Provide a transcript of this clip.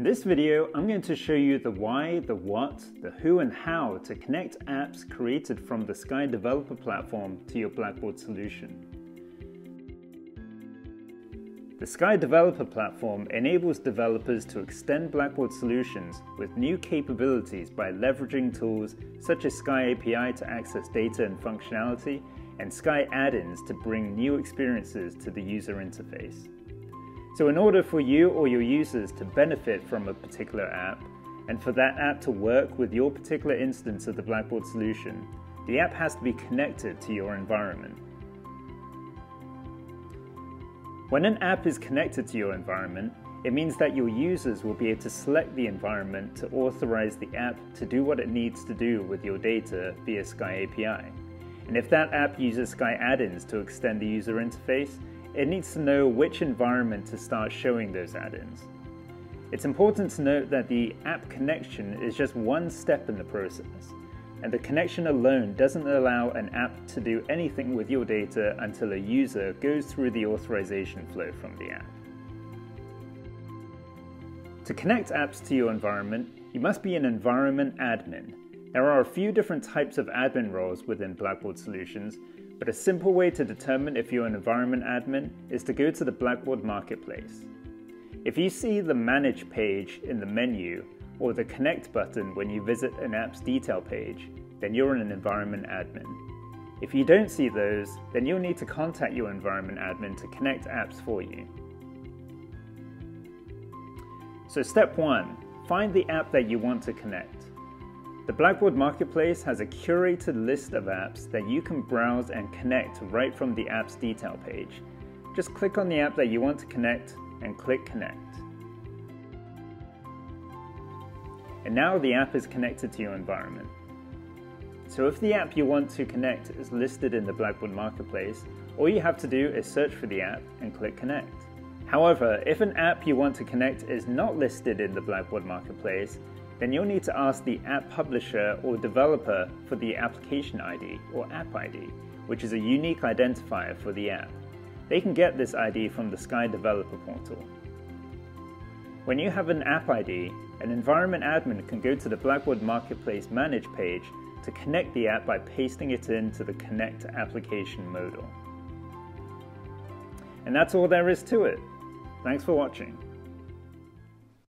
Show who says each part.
Speaker 1: In this video, I'm going to show you the why, the what, the who and how to connect apps created from the Sky Developer Platform to your Blackbaud solution. The Sky Developer Platform enables developers to extend Blackbaud solutions with new capabilities by leveraging tools such as Sky API to access data and functionality, and Sky add-ins to bring new experiences to the user interface. So in order for you or your users to benefit from a particular app, and for that app to work with your particular instance of the Blackbaud solution, the app has to be connected to your environment. When an app is connected to your environment, it means that your users will be able to select the environment to authorize the app to do what it needs to do with your data via Sky API. And if that app uses Sky add-ins to extend the user interface, it needs to know which environment to start showing those add-ins. It's important to note that the app connection is just one step in the process, and the connection alone doesn't allow an app to do anything with your data until a user goes through the authorization flow from the app. To connect apps to your environment, you must be an environment admin. There are a few different types of admin roles within Blackbaud Solutions, but a simple way to determine if you're an environment admin is to go to the Blackbaud Marketplace. If you see the Manage page in the menu or the Connect button when you visit an app's detail page, then you're an environment admin. If you don't see those, then you'll need to contact your environment admin to connect apps for you. So step one, find the app that you want to connect. The Blackbaud Marketplace has a curated list of apps that you can browse and connect right from the app's detail page. Just click on the app that you want to connect and click Connect. And now the app is connected to your environment. So if the app you want to connect is listed in the Blackbaud Marketplace, all you have to do is search for the app and click Connect. However, if an app you want to connect is not listed in the Blackbaud Marketplace, then you'll need to ask the app publisher or developer for the application ID or app ID, which is a unique identifier for the app. They can get this ID from the Sky Developer Portal. When you have an app ID, an environment admin can go to the Blackbaud Marketplace Manage page to connect the app by pasting it into the Connect application modal. And that's all there is to it. Thanks for watching.